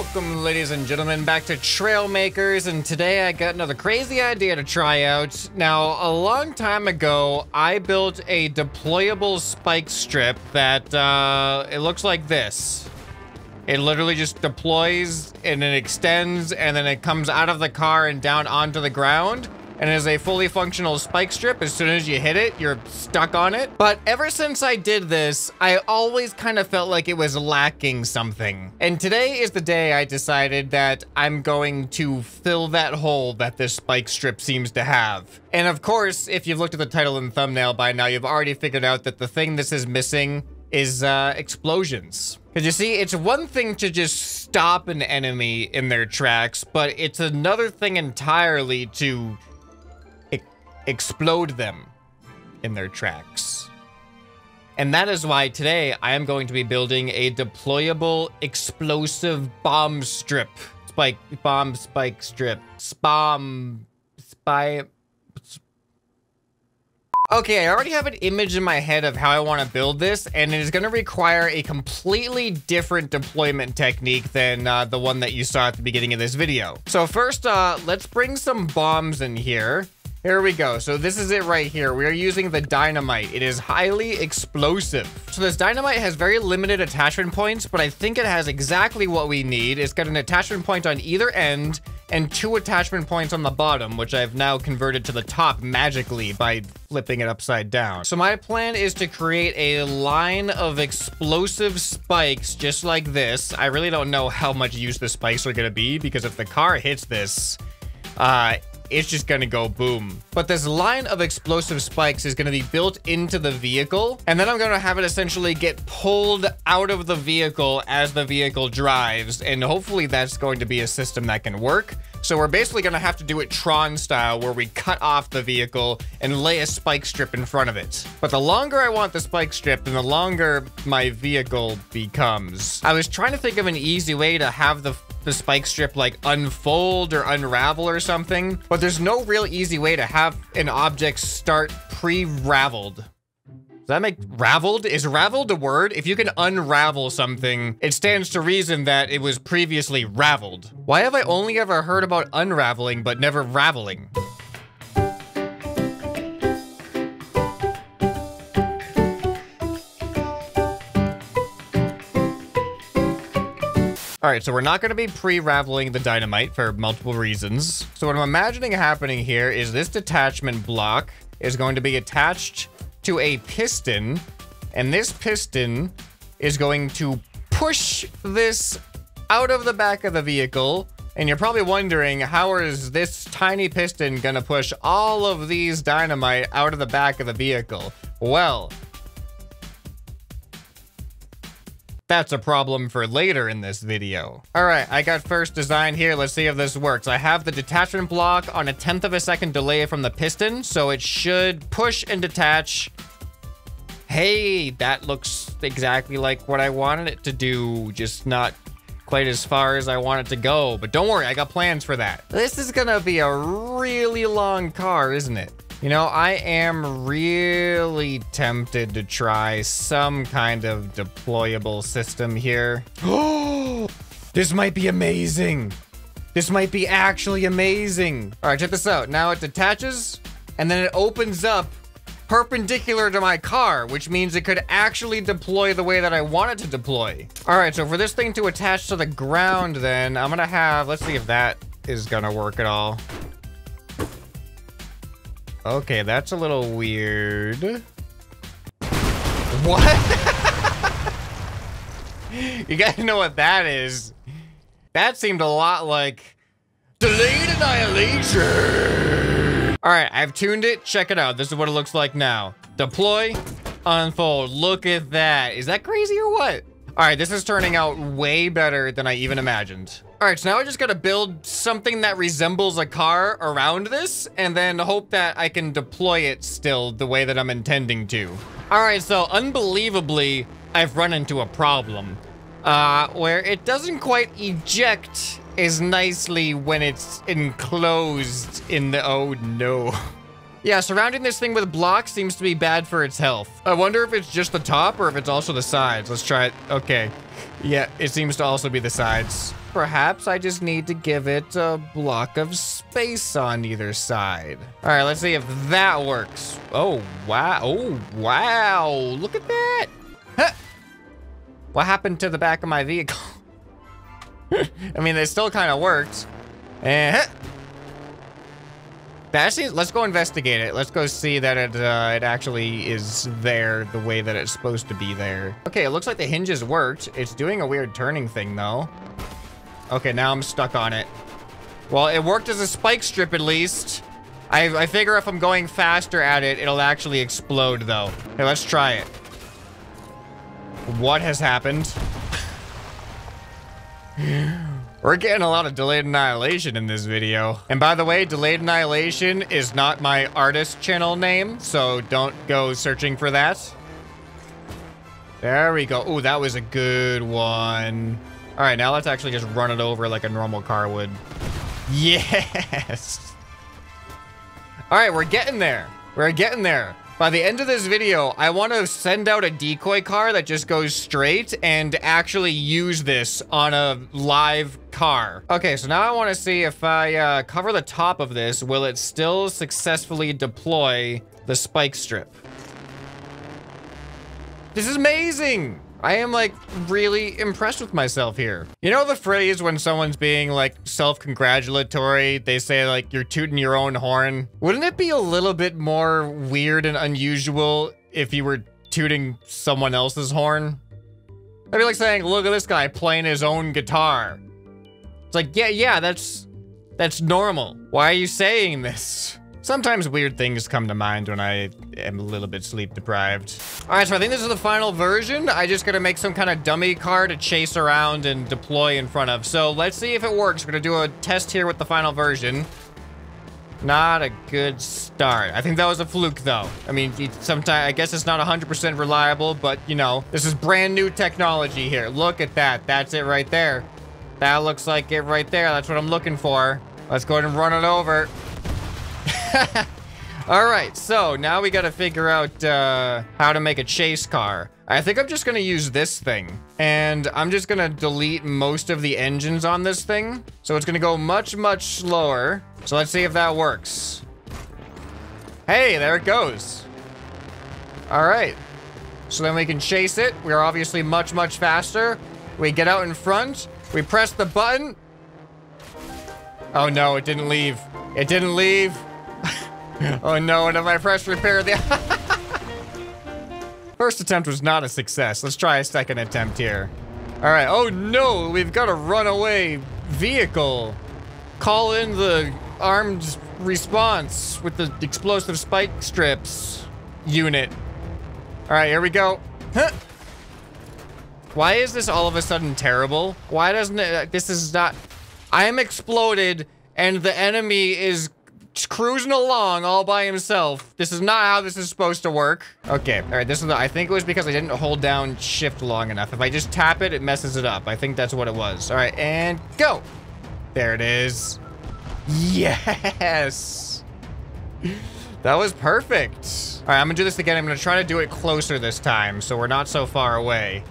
Welcome, ladies and gentlemen, back to Trailmakers, and today I got another crazy idea to try out. Now, a long time ago, I built a deployable spike strip that, uh, it looks like this. It literally just deploys, and it extends, and then it comes out of the car and down onto the ground and is a fully functional spike strip. As soon as you hit it, you're stuck on it. But ever since I did this, I always kind of felt like it was lacking something. And today is the day I decided that I'm going to fill that hole that this spike strip seems to have. And of course, if you've looked at the title and thumbnail by now, you've already figured out that the thing this is missing is uh, explosions. Because you see, it's one thing to just stop an enemy in their tracks, but it's another thing entirely to explode them in their tracks. And that is why today I am going to be building a deployable explosive bomb strip. Spike, bomb spike strip. Spam, spy. Okay, I already have an image in my head of how I want to build this, and it is going to require a completely different deployment technique than uh, the one that you saw at the beginning of this video. So first, uh, let's bring some bombs in here. Here we go. So this is it right here. We are using the dynamite. It is highly explosive. So this dynamite has very limited attachment points, but I think it has exactly what we need. It's got an attachment point on either end and two attachment points on the bottom, which I've now converted to the top magically by flipping it upside down. So my plan is to create a line of explosive spikes just like this. I really don't know how much use the spikes are going to be because if the car hits this, uh, it's just gonna go boom. But this line of explosive spikes is gonna be built into the vehicle, and then I'm gonna have it essentially get pulled out of the vehicle as the vehicle drives, and hopefully that's going to be a system that can work. So we're basically gonna have to do it Tron style, where we cut off the vehicle and lay a spike strip in front of it. But the longer I want the spike strip, then the longer my vehicle becomes. I was trying to think of an easy way to have the the spike strip like unfold or unravel or something, but there's no real easy way to have an object start pre-raveled. Does that make raveled? Is raveled a word? If you can unravel something, it stands to reason that it was previously raveled. Why have I only ever heard about unraveling but never raveling? All right, so we're not going to be pre-raveling the dynamite for multiple reasons. So what I'm imagining happening here is this detachment block is going to be attached to a piston, and this piston is going to push this out of the back of the vehicle. And you're probably wondering, how is this tiny piston going to push all of these dynamite out of the back of the vehicle? Well, That's a problem for later in this video. All right, I got first design here. Let's see if this works. I have the detachment block on a tenth of a second delay from the piston, so it should push and detach. Hey, that looks exactly like what I wanted it to do, just not quite as far as I want it to go. But don't worry, I got plans for that. This is gonna be a really long car, isn't it? You know, I am really tempted to try some kind of deployable system here. Oh, this might be amazing. This might be actually amazing. All right, check this out. Now it detaches and then it opens up perpendicular to my car, which means it could actually deploy the way that I want it to deploy. All right, so for this thing to attach to the ground then, I'm gonna have, let's see if that is gonna work at all. Okay, that's a little weird. What? you guys know what that is. That seemed a lot like delayed annihilation. All right, I've tuned it. Check it out. This is what it looks like now. Deploy, unfold. Look at that. Is that crazy or what? All right, this is turning out way better than I even imagined. All right, so now I just gotta build something that resembles a car around this and then hope that I can deploy it still the way that I'm intending to. All right, so unbelievably, I've run into a problem uh, where it doesn't quite eject as nicely when it's enclosed in the, oh no. Yeah, surrounding this thing with blocks seems to be bad for its health. I wonder if it's just the top or if it's also the sides. Let's try it. Okay. Yeah, it seems to also be the sides. perhaps I just need to give it a block of space on either side. All right, let's see if that works. Oh, wow. Oh, wow. Look at that. Huh. What happened to the back of my vehicle? I mean, it still kind of worked. Eh, huh. That seems, let's go investigate it. Let's go see that it uh, it actually is there the way that it's supposed to be there. Okay, it looks like the hinges worked. It's doing a weird turning thing though. Okay, now I'm stuck on it. Well, it worked as a spike strip at least. I, I figure if I'm going faster at it, it'll actually explode though. Okay, let's try it. What has happened? We're getting a lot of Delayed Annihilation in this video. And by the way, Delayed Annihilation is not my artist channel name, so don't go searching for that. There we go. Oh, that was a good one. All right, now let's actually just run it over like a normal car would. Yes. All right, we're getting there. We're getting there. By the end of this video, I want to send out a decoy car that just goes straight and actually use this on a live car. Okay, so now I want to see if I uh, cover the top of this, will it still successfully deploy the spike strip? This is amazing! I am like really impressed with myself here. You know the phrase when someone's being like self-congratulatory, they say like you're tooting your own horn? Wouldn't it be a little bit more weird and unusual if you were tooting someone else's horn? I'd be like saying, look at this guy playing his own guitar. It's like, yeah, yeah, that's, that's normal. Why are you saying this? Sometimes weird things come to mind when I am a little bit sleep deprived. All right, so I think this is the final version. I just gotta make some kind of dummy car to chase around and deploy in front of. So let's see if it works. We're gonna do a test here with the final version. Not a good start. I think that was a fluke though. I mean, sometimes, I guess it's not 100% reliable, but you know, this is brand new technology here. Look at that. That's it right there. That looks like it right there. That's what I'm looking for. Let's go ahead and run it over. All right, so now we got to figure out uh, how to make a chase car. I think I'm just to use this thing. And I'm just to delete most of the engines on this thing. So it's to go much, much slower. So let's see if that works. Hey, there it goes. All right. So then we can chase it. We're obviously much, much faster. We get out in front. We press the button. Oh no, it didn't leave. It didn't leave. oh no, and if I press repair the... First attempt was not a success. Let's try a second attempt here. All right, oh no, we've got a runaway vehicle. Call in the armed response with the explosive spike strips unit. All right, here we go. Huh. Why is this all of a sudden terrible? Why doesn't it, this is not, I am exploded and the enemy is cruising along all by himself. This is not how this is supposed to work. Okay, all right, this is, the, I think it was because I didn't hold down shift long enough. If I just tap it, it messes it up. I think that's what it was. All right, and go. There it is. Yes. That was perfect. All right, I'm gonna do this again. I'm gonna try to do it closer this time so we're not so far away.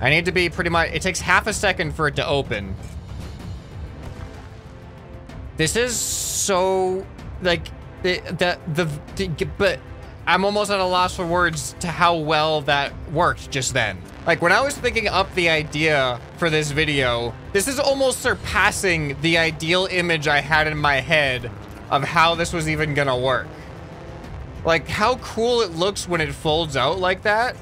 I need to be pretty much, it takes half a second for it to open. This is so like the the the, the but I'm almost at a loss for words to how well that worked just then. Like when I was thinking up the idea for this video, this is almost surpassing the ideal image I had in my head of how this was even gonna work. Like how cool it looks when it folds out like that.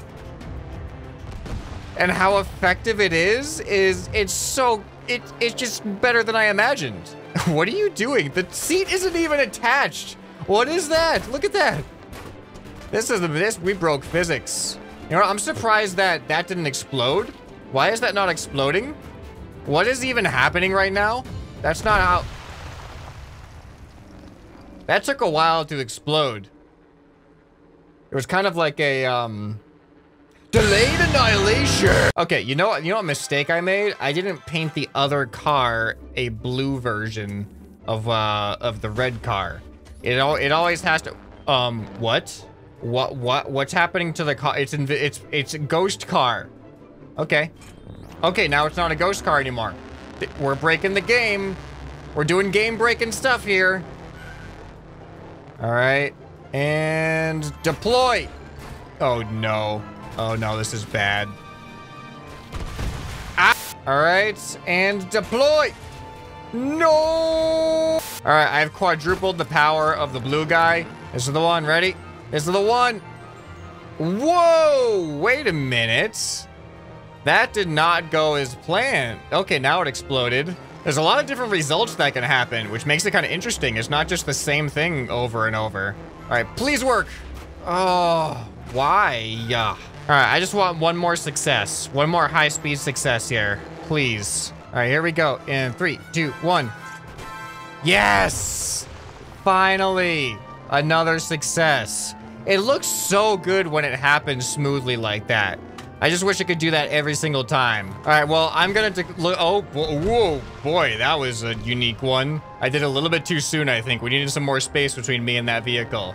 And how effective it is, is it's so, it, it's just better than I imagined. What are you doing? The seat isn't even attached. What is that? Look at that. This is the this we broke physics. You know, I'm surprised that that didn't explode. Why is that not exploding? What is even happening right now? That's not how... That took a while to explode. It was kind of like a, um... Delayed annihilation. Okay, you know what? You know what mistake I made? I didn't paint the other car a blue version of uh of the red car. It all it always has to. Um, what? What what what's happening to the car? It's in it's it's a ghost car. Okay. Okay, now it's not a ghost car anymore. We're breaking the game. We're doing game-breaking stuff here. All right. And deploy. Oh, no. Oh, no, this is bad. Ah. All right. And deploy. No. All right, I've quadrupled the power of the blue guy. This is the one. Ready? This is the one. Whoa. Wait a minute. That did not go as planned. Okay, now it exploded. There's a lot of different results that can happen, which makes it kind of interesting. It's not just the same thing over and over. All right, please work. Oh, why? Yeah. All right, I just want one more success. One more high-speed success here. Please. All right, here we go. In three, two, one. Yes! Finally, another success. It looks so good when it happens smoothly like that. I just wish I could do that every single time. All right, well, I'm gonna look. Oh, whoa, boy, that was a unique one. I did a little bit too soon, I think. We needed some more space between me and that vehicle.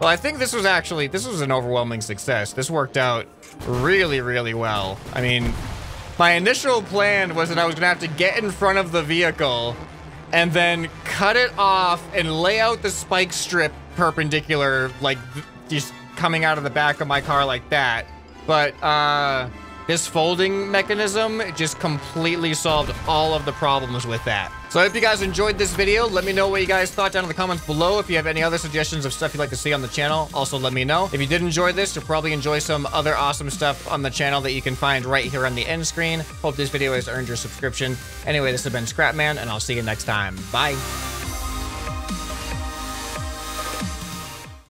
Well, I think this was actually, this was an overwhelming success. This worked out really, really well. I mean, my initial plan was that I was gonna have to get in front of the vehicle and then cut it off and lay out the spike strip perpendicular, like just coming out of the back of my car like that. But uh, this folding mechanism just completely solved all of the problems with that. So I hope you guys enjoyed this video. Let me know what you guys thought down in the comments below. If you have any other suggestions of stuff you'd like to see on the channel, also let me know. If you did enjoy this, you'll probably enjoy some other awesome stuff on the channel that you can find right here on the end screen. Hope this video has earned your subscription. Anyway, this has been Scrapman, and I'll see you next time. Bye.